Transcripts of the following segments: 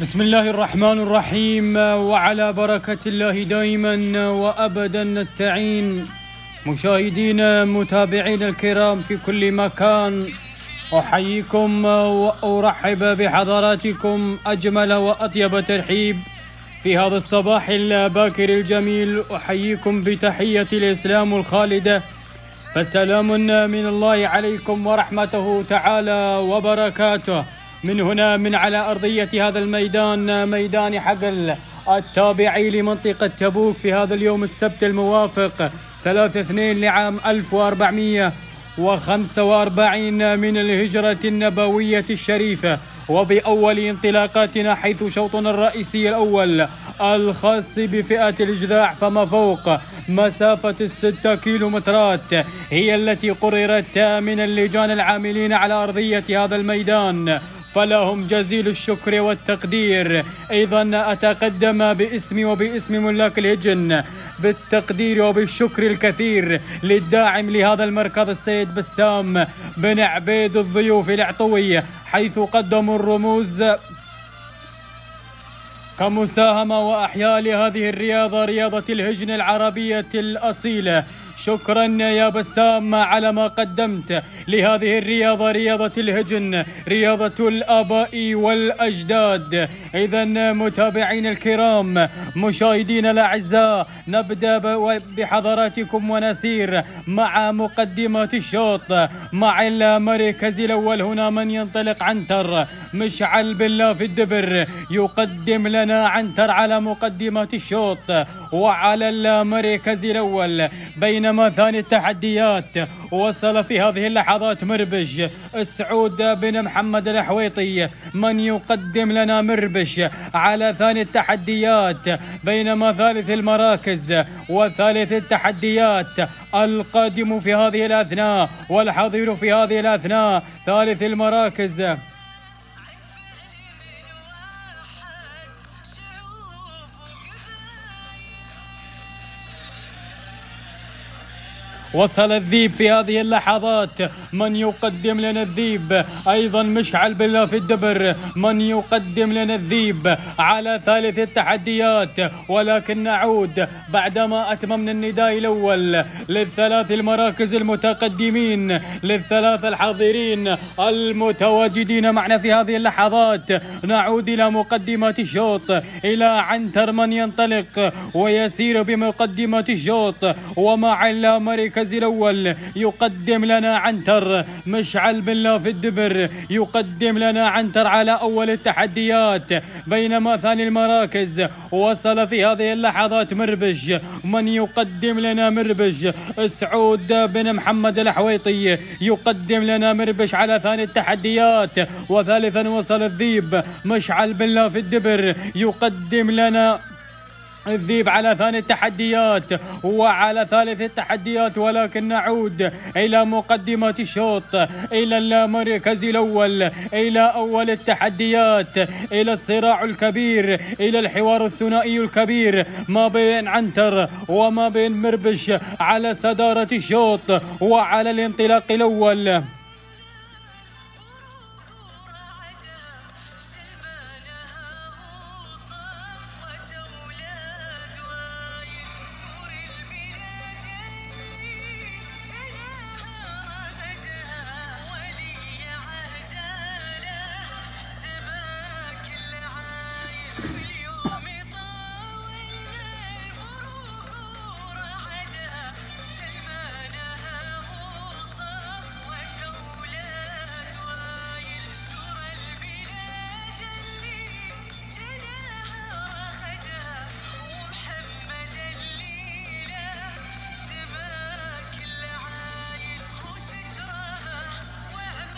بسم الله الرحمن الرحيم وعلى بركة الله دائما وأبدا نستعين. مشاهدينا متابعينا الكرام في كل مكان أحييكم وأرحب بحضراتكم أجمل وأطيب ترحيب. في هذا الصباح الباكر الجميل أحييكم بتحية الإسلام الخالدة. فسلام من الله عليكم ورحمته تعالى وبركاته. من هنا من على أرضية هذا الميدان ميدان حقل التابعي لمنطقة تبوك في هذا اليوم السبت الموافق. 3 2 لعام 1445 من الهجرة النبوية الشريفة. وبأول انطلاقاتنا حيث شوطنا الرئيسي الأول الخاص بفئة الإجذاع فما فوق مسافة الستة كيلومترات. هي التي قررت من اللجان العاملين على أرضية هذا الميدان. فلهم جزيل الشكر والتقدير. أيضا أتقدم باسمي وباسم ملاك الهجن بالتقدير وبالشكر الكثير للداعم لهذا المركز السيد بسام بن عبيد الضيوف العطوي حيث قدموا الرموز كمساهمة وأحياء لهذه الرياضة رياضة الهجن العربية الأصيلة. شكرا يا بسام على ما قدمت لهذه الرياضة رياضة الهجن رياضة الآباء والأجداد. إذا متابعين الكرام مشاهدين الأعزاء نبدأ بحضراتكم ونسير مع مقدمات الشوط مع المركز الأول. هنا من ينطلق عنتر. مشعل بالله في الدبر يقدم لنا عنتر على مقدمات الشوط وعلى المركز الأول بينما ثاني التحديات وصل في هذه اللحظات مربش سعود بن محمد الحويطي من يقدم لنا مربش على ثاني التحديات بينما ثالث المراكز وثالث التحديات القادم في هذه الأثناء والحاضر في هذه الأثناء ثالث المراكز. وصل الذيب في هذه اللحظات. من يقدم لنا الذيب؟ أيضا مشعل بالله في الدبر. من يقدم لنا الذيب؟ على ثالث التحديات. ولكن نعود بعدما أتممنا النداء الأول للثلاث المراكز المتقدمين للثلاث الحاضرين المتواجدين معنا في هذه اللحظات. نعود إلى مقدمات الشوط إلى عنتر من ينطلق ويسير بمقدمات الشوط. ومع المركز المركز الأول. يقدم لنا عنتر. مشعل بالله في الدبر. يقدم لنا عنتر على أول التحديات. بينما ثاني المراكز. وصل في هذه اللحظات مربش من يقدم لنا مربش سعود بن محمد الحويطي. يقدم لنا مربش على ثاني التحديات. وثالثا وصل الذيب. مشعل بالله في الدبر. يقدم لنا الذيب على ثاني التحديات وعلى ثالث التحديات ولكن نعود إلى مقدمة الشوط إلى المركز الأول إلى أول التحديات إلى الصراع الكبير إلى الحوار الثنائي الكبير ما بين عنتر وما بين مربش على صدارة الشوط وعلى الانطلاق الأول. Please.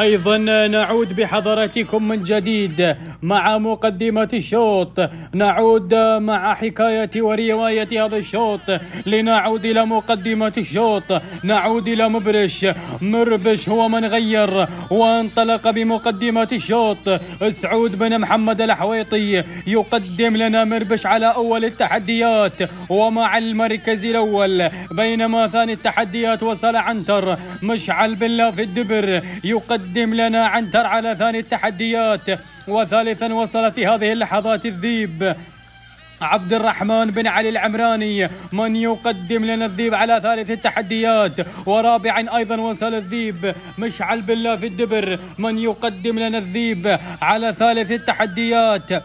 أيضا نعود بحضراتكم من جديد مع مقدمة الشوط. نعود مع حكاية ورواية هذا الشوط. لنعود إلى مقدمة الشوط. نعود إلى مبرش. مربش هو من غير وانطلق بمقدمة الشوط. سعود بن محمد الحويطي يقدم لنا مربش على أول التحديات ومع المركز الأول. بينما ثاني التحديات وصل عنتر. مشعل بالله في الدبر يقدم يقدم لنا عنتر على ثاني التحديات. وثالثا وصل في هذه اللحظات الذيب. عبد الرحمن بن علي العمراني من يقدم لنا الذيب على ثالث التحديات. ورابعا أيضا وصل الذيب مشعل بالله في الدبر من يقدم لنا الذيب على ثالث التحديات.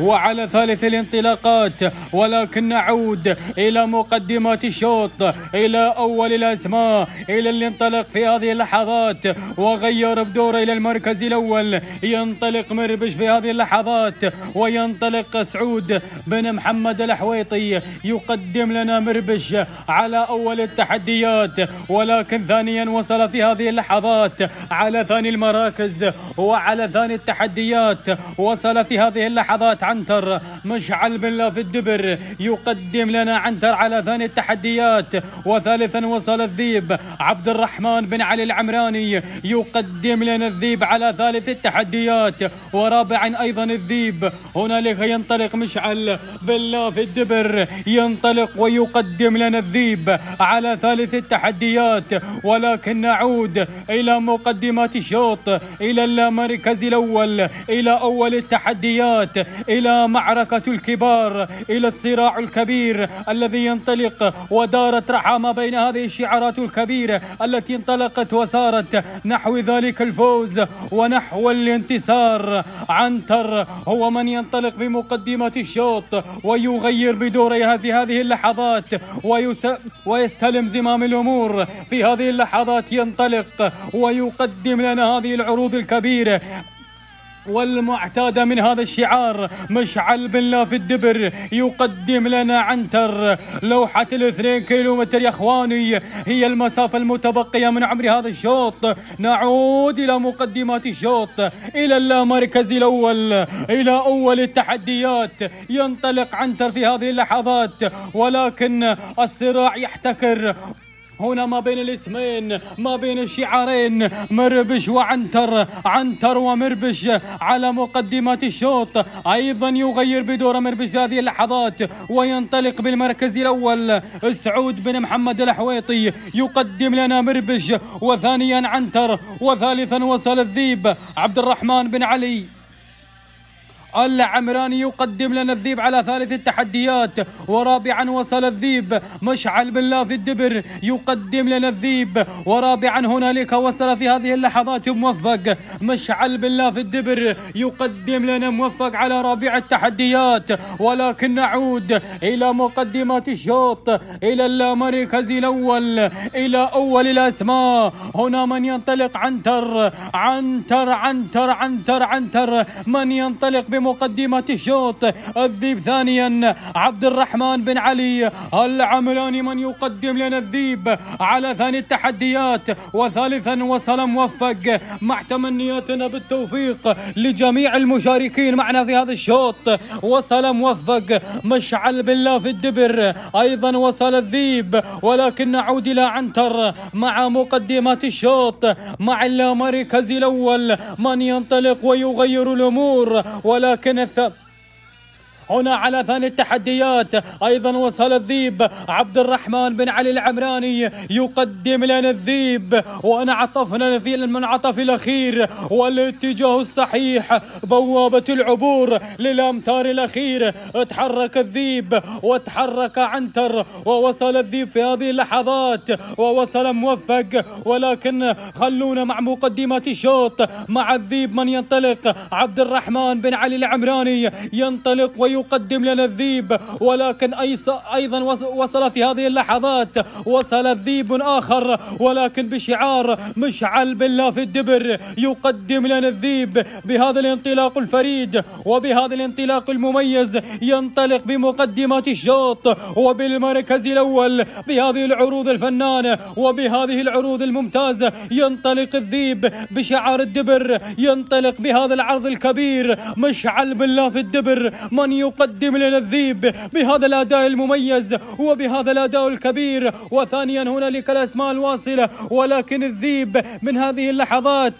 وعلى ثالث الانطلاقات. ولكن نعود إلى مقدمات الشوط إلى أول الأسماء إلى اللي انطلق في هذه اللحظات. وغير بدوره إلى المركز الأول. ينطلق مربش في هذه اللحظات. وينطلق سعود بن محمد الحويطي. يقدم لنا مربش على أول التحديات. ولكن ثانيا وصل في هذه اللحظات. على ثاني المراكز وعلى ثاني التحديات. وصل في هذه اللحظات عنتر مشعل بالله في الدبر يقدم لنا عنتر على ثاني التحديات. وثالثا وصل الذيب عبد الرحمن بن علي العمراني يقدم لنا الذيب على ثالث التحديات. ورابعا أيضا الذيب هنالك ينطلق مشعل بالله في الدبر ينطلق ويقدم لنا الذيب على ثالث التحديات. ولكن نعود إلى مقدمات الشوط إلى المركز الأول إلى أول التحديات إلى معركة الكبار إلى الصراع الكبير الذي ينطلق ودارت رحى بين هذه الشعارات الكبيرة التي انطلقت وسارت نحو ذلك الفوز ونحو الانتصار. عنتر هو من ينطلق بمقدمة الشوط ويغير بدوره في هذه اللحظات ويس... ويستلم زمام الأمور. في هذه اللحظات ينطلق ويقدم لنا هذه العروض الكبيرة. والمعتادة من هذا الشعار مشعل بالله في الدبر يقدم لنا عنتر. لوحة الاثنين كيلومتر يا أخواني هي المسافة المتبقية من عمر هذا الشوط. نعود إلى مقدمات الشوط إلى اللامركز الأول إلى أول التحديات. ينطلق عنتر في هذه اللحظات ولكن الصراع يحتكر. هنا ما بين الاسمين ما بين الشعارين مربش وعنتر عنتر ومربش على مقدمات الشوط. أيضا يغير بدور مربش هذه اللحظات وينطلق بالمركز الأول. سعود بن محمد الحويطي يقدم لنا مربش وثانيا عنتر وثالثا وصل الذيب. عبد الرحمن بن علي. العمراني يقدم لنا الذيب على ثالث التحديات ورابعا وصل الذيب مشعل بالله في الدبر يقدم لنا الذيب ورابعا هنالك وصل في هذه اللحظات موفق مشعل بالله في الدبر يقدم لنا موفق على رابع التحديات ولكن نعود إلى مقدمات الشوط إلى المركز الأول إلى أول الأسماء هنا من ينطلق عنتر عنتر عنتر عنتر عنتر من ينطلق بمقدمة الشوط. الذيب ثانيا عبد الرحمن بن علي. العملاني من يقدم لنا الذيب على ثاني التحديات. وثالثا وصل موفق مع تمنياتنا بالتوفيق لجميع المشاركين معنا في هذا الشوط. وصل موفق مشعل بالله في الدبر. أيضا وصل الذيب. ولكن نعود إلى عنتر مع مقدمات الشوط. مع المركز الأول. من ينطلق ويغير الأمور. ولا ولكن الث... هنا على ثاني التحديات. أيضا وصل الذيب عبد الرحمن بن علي العمراني يقدم لنا الذيب. وانعطفنا في المنعطف الأخير. والاتجاه الصحيح بوابة العبور للأمتار الأخير. تحرك الذيب وتحرك عنتر. ووصل الذيب في هذه اللحظات. ووصل موفق. ولكن خلونا مع مقدمة الشوط مع الذيب من ينطلق. عبد الرحمن بن علي العمراني ينطلق وي يقدم لنا الذيب ولكن أيضا وصل في هذه اللحظات وصل الذيب آخر ولكن بشعار مشعل بالله في الدبر يقدم لنا الذيب بهذا الانطلاق الفريد وبهذا الانطلاق المميز ينطلق بمقدمات الشوط وبالمركز الأول بهذه العروض الفنانة وبهذه العروض الممتازة ينطلق الذيب بشعار الدبر ينطلق بهذا العرض الكبير مشعل بالله في الدبر من يقدم لنا الذيب بهذا الأداء المميز وبهذا الأداء الكبير. وثانيا هنالك الأسماء الواصلة ولكن الذيب من هذه اللحظات